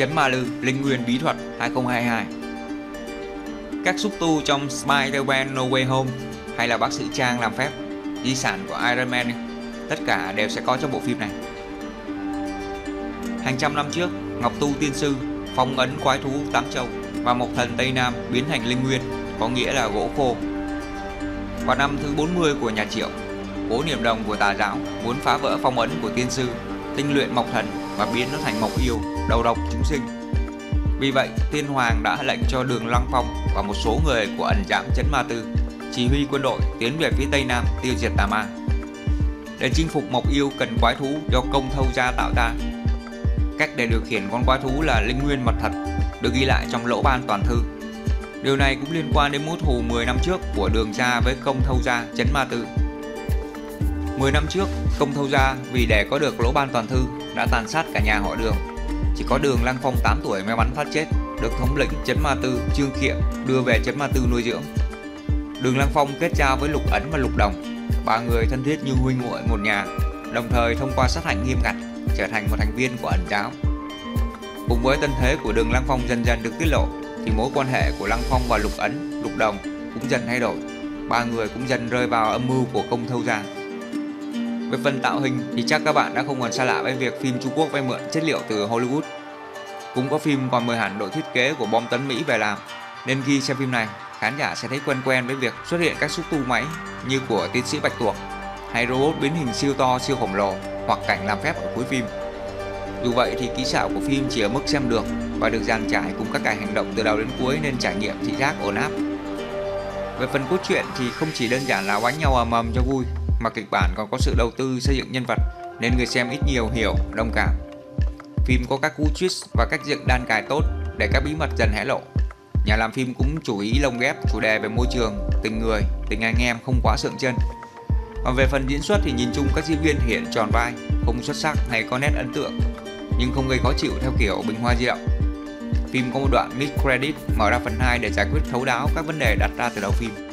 Chấn Ma Lư Linh Nguyên Bí Thuật 2022 Các xúc tu trong Spider-Man No Way Home hay là bác sĩ Trang làm phép, di sản của Iron Man, tất cả đều sẽ có trong bộ phim này. Hàng trăm năm trước, Ngọc Tu Tiên Sư phong ấn quái thú Tám Châu và một thần Tây Nam biến thành linh nguyên, có nghĩa là gỗ khô. Vào năm thứ 40 của nhà Triệu, Cố Niệm Đồng của tà giáo muốn phá vỡ phong ấn của tiên sư, tinh luyện mộc thần và biến nó thành mộc yêu, đầu độc chúng sinh. Vì vậy, Tiên Hoàng đã lệnh cho Đường Lăng Phong và một số người của ẩn giám chấn ma tư chỉ huy quân đội tiến về phía Tây Nam tiêu diệt tà ma. Để chinh phục mộc yêu cần quái thú do công thâu gia tạo ra. Cách để điều khiển con quái thú là linh nguyên mật thật, được ghi lại trong lỗ ban toàn thư. Điều này cũng liên quan đến mối thù 10 năm trước của đường gia với công thâu gia chấn ma tư 10 năm trước, công thâu gia vì để có được lỗ ban toàn thư đã tàn sát cả nhà họ đường. Chỉ có đường Lăng Phong 8 tuổi may mắn thoát chết, được thống lĩnh chấn ma tư Trương Kiệm đưa về chấn ma tư nuôi dưỡng. Đường Lăng Phong kết giao với Lục Ấn và Lục Đồng, ba người thân thiết như huynh muội một nhà, đồng thời thông qua sát hạch nghiêm ngặt trở thành một thành viên của ẩn giáo. Cùng với tân thế của đường Lăng Phong dần dần được tiết lộ, thì mối quan hệ của Lăng Phong và Lục Ấn, Lục Đồng cũng dần thay đổi. Ba người cũng dần rơi vào âm mưu của công thâu gia. Về phần tạo hình thì chắc các bạn đã không còn xa lạ với việc phim Trung Quốc vay mượn chất liệu từ Hollywood. Cũng có phim còn mời hẳn đội thiết kế của bom tấn Mỹ về làm, nên khi xem phim này, khán giả sẽ thấy quen quen với việc xuất hiện các xúc tu máy như của tiến sĩ Bạch Tuộc hay robot biến hình siêu to siêu khổng lồ hoặc cảnh làm phép ở cuối phim. Dù vậy thì kỹ xảo của phim chỉ ở mức xem được và được dàn trải cùng các cảnh hành động từ đầu đến cuối nên trải nghiệm thị giác ổn áp. Về phần cốt truyện thì không chỉ đơn giản là đánh nhau ầm ầm cho vui mà kịch bản còn có sự đầu tư xây dựng nhân vật nên người xem ít nhiều hiểu, đồng cảm. Phim có các cú twist và cách dựng đan cài tốt để các bí mật dần hé lộ. Nhà làm phim cũng chú ý lồng ghép chủ đề về môi trường, tình người, tình anh em không quá sượng chân. Còn về phần diễn xuất thì nhìn chung các diễn viên hiện tròn vai, không xuất sắc hay có nét ấn tượng, nhưng không gây khó chịu theo kiểu bình hoa di động. Phim có một đoạn mid credit mở ra phần 2 để giải quyết thấu đáo các vấn đề đặt ra từ đầu phim.